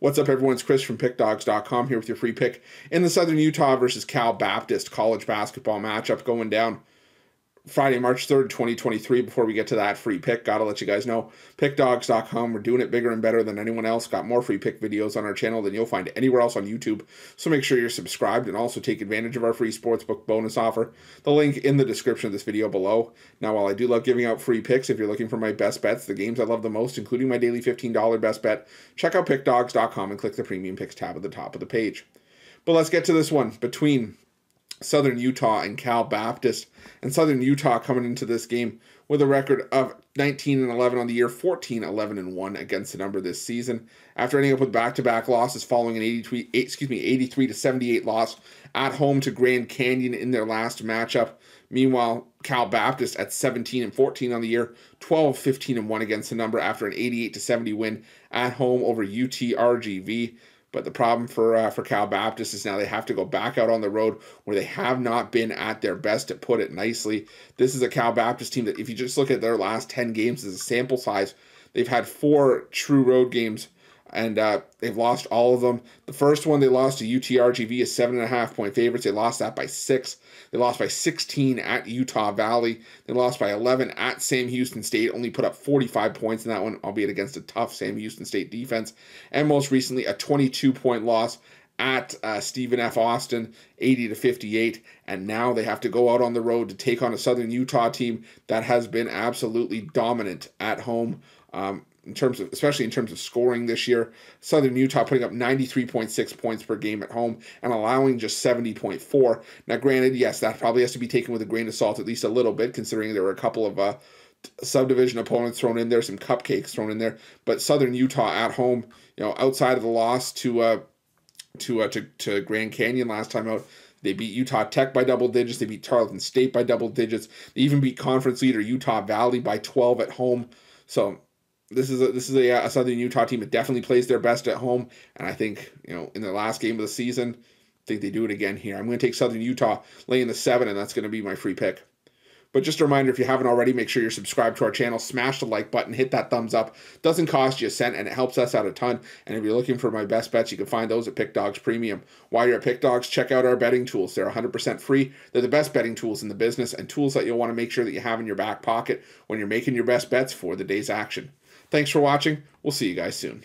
What's up, everyone? It's Chris from PickDawgz.com here with your free pick in the Southern Utah versus Cal Baptist college basketball matchup going down Friday, March 3rd, 2023. Before we get to that free pick, gotta let you guys know pickdawgz.com. We're doing it bigger and better than anyone else. Got more free pick videos on our channel than you'll find anywhere else on YouTube. So make sure you're subscribed and also take advantage of our free sportsbook bonus offer. The link in the description of this video below. Now, while I do love giving out free picks, if you're looking for my best bets, the games I love the most, including my daily $15 best bet, check out pickdawgz.com and click the premium picks tab at the top of the page. But let's get to this one between Southern Utah and Cal Baptist. And Southern Utah coming into this game with a record of 19 and 11 on the year, 14 11 and 1 against the number this season. After ending up with back-to-back losses following an 83 excuse me, 83 to 78 loss at home to Grand Canyon in their last matchup. Meanwhile, Cal Baptist at 17 and 14 on the year, 12 15 and 1 against the number after an 88 to 70 win at home over UTRGV. But the problem for uh, for Cal Baptist is now they have to go back out on the road where they have not been at their best, to put it nicely. This is a Cal Baptist team that, if you just look at their last 10 games as a sample size, they've had four true road games and uh, they've lost all of them. The first one they lost to UTRGV is seven and a half point favorites. They lost that by six. They lost by 16 at Utah Valley. They lost by 11 at Sam Houston State. Only put up 45 points in that one, albeit against a tough Sam Houston State defense. And most recently, a 22 point loss at uh, Stephen F. Austin, 80 to 58. And now they have to go out on the road to take on a Southern Utah team that has been absolutely dominant at home. Um, in terms of especially in terms of scoring this year. Southern Utah putting up 93.6 points per game at home and allowing just 70.4. Now, granted, yes, that probably has to be taken with a grain of salt at least a little bit, considering there were a couple of uh, subdivision opponents thrown in there, some cupcakes thrown in there. But Southern Utah at home, you know, outside of the loss to uh, to uh, to to Grand Canyon last time out. They beat Utah Tech by double digits. They beat Tarleton State by double digits. They even beat conference leader Utah Valley by 12 at home. So this is a this is a, a, Southern Utah team that definitely plays their best at home, and I think you know in the last game of the season, I think they do it again here. I'm going to take Southern Utah laying the seven, and that's going to be my free pick. But just a reminder, if you haven't already, make sure you're subscribed to our channel, smash the like button, hit that thumbs up. Doesn't cost you a cent, and it helps us out a ton. And if you're looking for my best bets, you can find those at Pick Dawgz Premium. While you're at Pick Dawgz, check out our betting tools. They're 100% free. They're the best betting tools in the business, and tools that you'll want to make sure that you have in your back pocket when you're making your best bets for the day's action. Thanks for watching. We'll see you guys soon.